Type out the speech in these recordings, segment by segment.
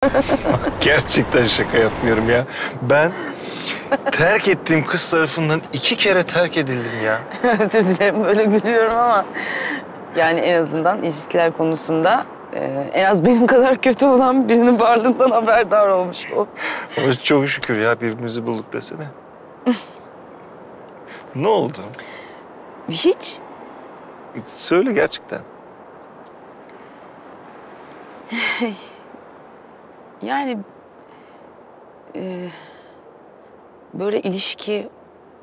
Gerçekten şaka yapmıyorum ya. Ben terk ettiğim kız tarafından iki kere terk edildim ya. Özür dilerim böyle gülüyorum ama yani en azından ilişkiler konusunda e, en az benim kadar kötü olan birinin varlığından haberdar olmuş ol. Ama çok şükür ya birbirimizi bulduk desene. ne oldu? Hiç. Söyle gerçekten. Yani e, böyle ilişki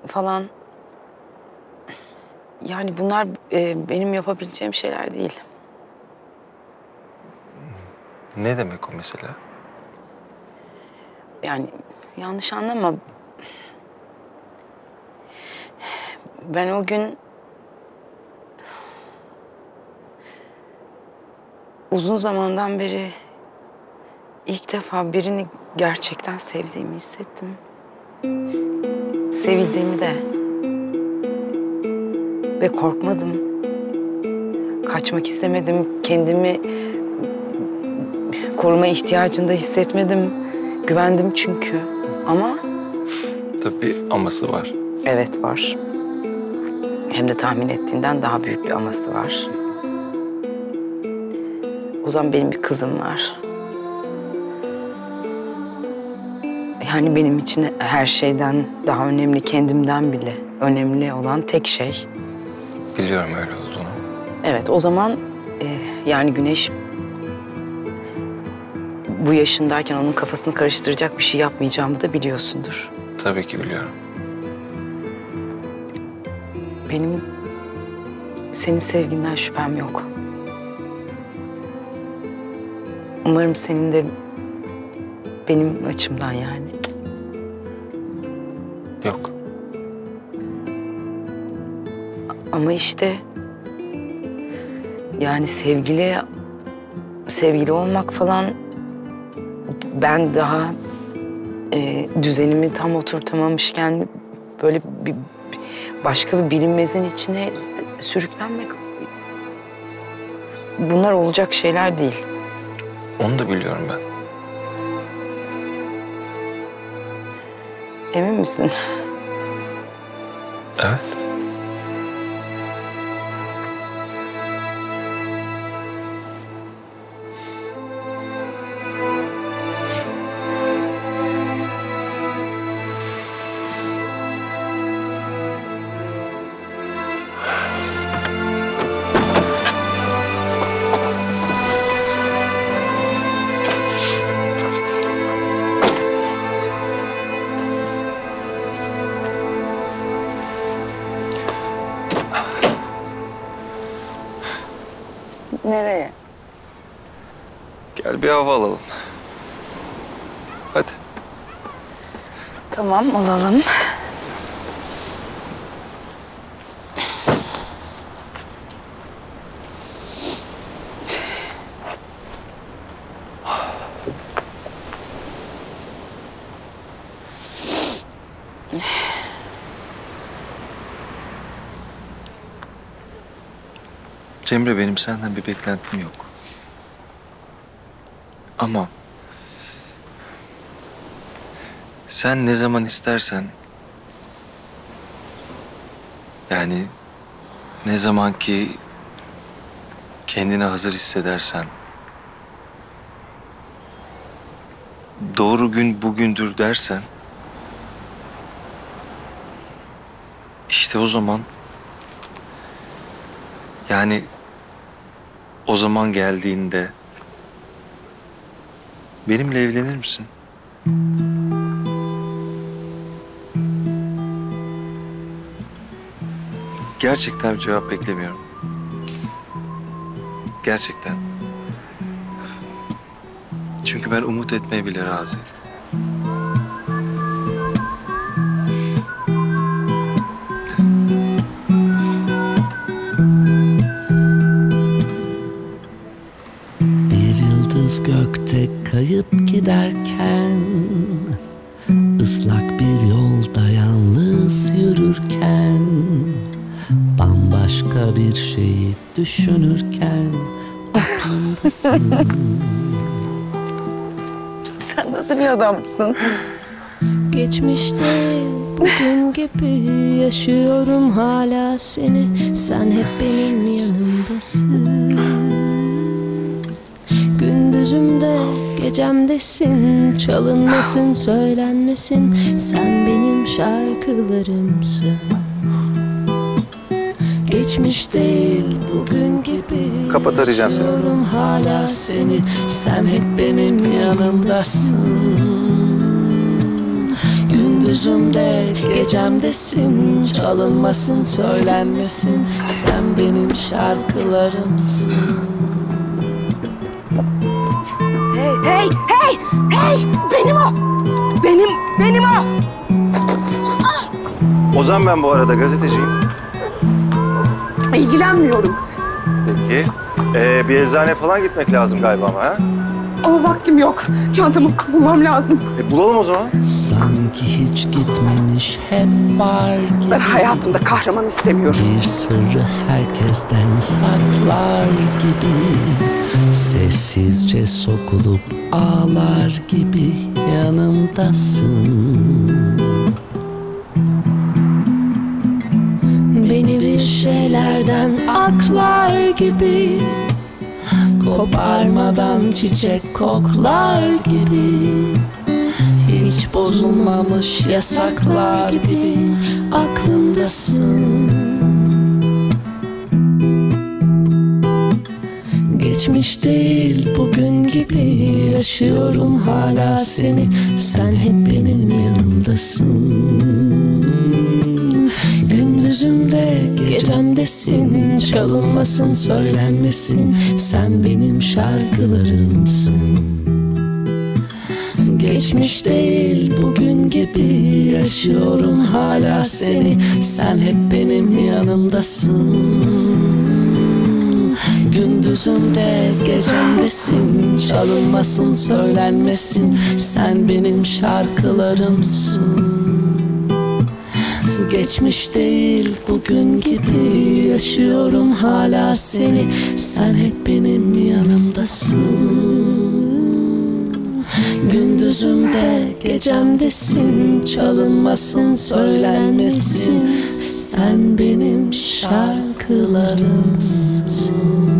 falan yani bunlar e, benim yapabileceğim şeyler değil. Ne demek o mesela? Yani yanlış anlama. Ben o gün uzun zamandan beri ilk defa birini gerçekten sevdiğimi hissettim. Sevildiğimi de. Ve korkmadım. Kaçmak istemedim. Kendimi koruma ihtiyacında hissetmedim. Güvendim çünkü. Ama Tabii aması var. evet var. Hem de tahmin ettiğinden daha büyük bir aması var. O zaman benim bir kızım var. Yani benim için her şeyden daha önemli, kendimden bile önemli olan tek şey. Biliyorum öyle olduğunu. Evet, o zaman e, yani Güneş bu yaşındayken onun kafasını karıştıracak bir şey yapmayacağımı da biliyorsundur. Tabii ki biliyorum. Benim senin sevginden şüphem yok. Umarım senin de benim açımdan yani. Ama işte yani sevgili sevgili olmak falan ben daha e, düzenimi tam oturtamamışken böyle bir başka bir bilinmezin içine sürüklenmek bunlar olacak şeyler değil. Onu da biliyorum ben. Emin misin? Evet. Nereye? Gel bir hava alalım. Hadi. Tamam alalım. Cemre benim senden bir beklentim yok. Ama sen ne zaman istersen yani ne zaman ki kendini hazır hissedersen doğru gün bugündür dersen işte o zaman yani o zaman geldiğinde benimle evlenir misin? Gerçekten bir cevap beklemiyorum. Gerçekten. Çünkü ben umut etmeye bile razıyım. Giderken ıslak bir yolda yalnız yürürken Bambaşka bir şeyi düşünürken aklımdasın. Sen nasıl bir adamsın? Geçmişte bugün gibi yaşıyorum hala seni. Sen hep benim yanımdasın Gündüzümde gecemdesin. Çalınmasın söylenmesin. Sen benim şarkılarımsın. Geçmiş değil bugün gibi Kapat, arayacağım seni. hala seni. Sen hep benim yanımdasın. Gündüzümde gecemdesin. Çalınmasın söylenmesin. Sen benim şarkılarımsın hey benim o. Benim benim o. Ozan ben bu arada gazeteciyim. İlgilenmiyorum. Peki. Ee, bir eczane falan gitmek lazım galiba ama ha? Ama vaktim yok. Çantamı bulmam lazım. E, bulalım o zaman. Sanki hiç gitmemiş hep var gibi Ben hayatımda kahraman istemiyorum. Bir sırrı herkesten saklar gibi Sessizce sokulup ağlar gibi yanımdasın. Beni bir şeylerden aklar gibi Koparmadan çiçek koklar gibi. Hiç bozulmamış yasaklar gibi Aklımdasın Geçmiş değil bugün gibi yaşıyorum hala seni. Sen hep benim yanımdasın. Gündüzümde gecemdesin Çalınmasın söylenmesin. Sen benim şarkılarımsın. Geçmiş değil bugün gibi yaşıyorum hala seni. Sen hep benim yanımdasın Gündüzümde gecemdesin. Çalınmasın söylenmesin. Sen benim şarkılarımsın. Geçmiş değil bugün gibi Yaşıyorum hala seni. Sen hep benim yanımdasın. Gündüzümde gecemdesin. Çalınmasın söylenmesin. Sen benim şarkılarımsın